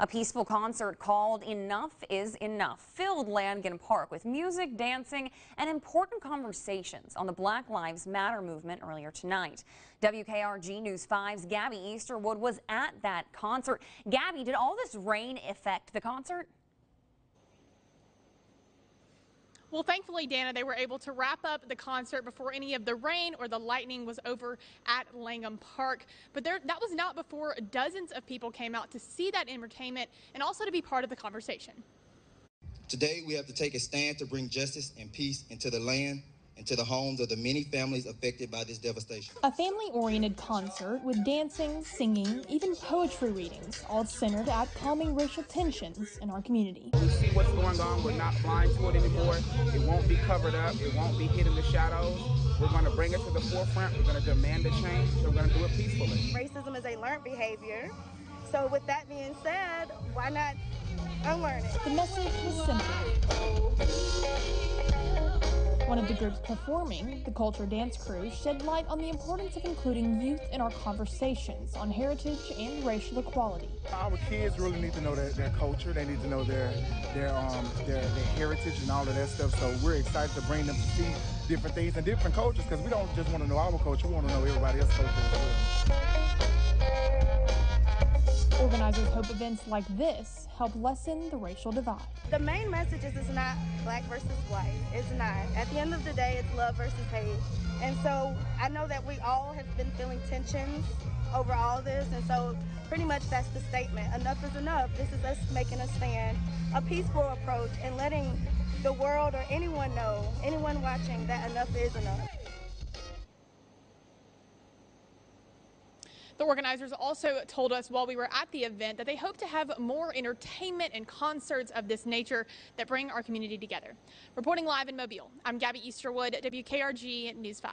A peaceful concert called Enough is Enough filled Langan Park with music, dancing, and important conversations on the Black Lives Matter movement earlier tonight. WKRG News 5's Gabby Easterwood was at that concert. Gabby, did all this rain affect the concert? Well, thankfully, Dana, they were able to wrap up the concert before any of the rain or the lightning was over at Langan Park. But there, that was not before dozens of people came out to see that entertainment and also to be part of the conversation. Today, we have to take a stand to bring justice and peace into the land and to the homes of the many families affected by this devastation. A family oriented concert with dancing, singing, even poetry readings, all centered at calming racial tensions in our community. We see what's going on. We're not blind to it anymore. It won't be covered up, it won't be hid in the shadows. We're going to bring it to the forefront. We're going to demand a change. We're going to do it peacefully. Racism is a learned behavior. So, with that being said, why not unlearn it? The message was simple. One of the groups performing, the Culture Dance Crew, shed light on the importance of including youth in our conversations on heritage and racial equality. Our kids really need to know their, their culture. They need to know their their um their, their heritage and all of that stuff. So we're excited to bring them to see different things and different cultures because we don't just want to know our culture. We want to know everybody else's culture as well. Organizers hope events like this help lessen the racial divide. The main message is it's not black versus white. It's not. At the end of the day, it's love versus hate. And so I know that we all have been feeling tensions over all this. And so pretty much that's the statement. Enough is enough. This is us making a stand, a peaceful approach, and letting the world or anyone know, anyone watching, that enough is enough. The organizers also told us while we were at the event that they hope to have more entertainment and concerts of this nature that bring our community together. Reporting live in Mobile, I'm Gabby Easterwood, WKRG News 5.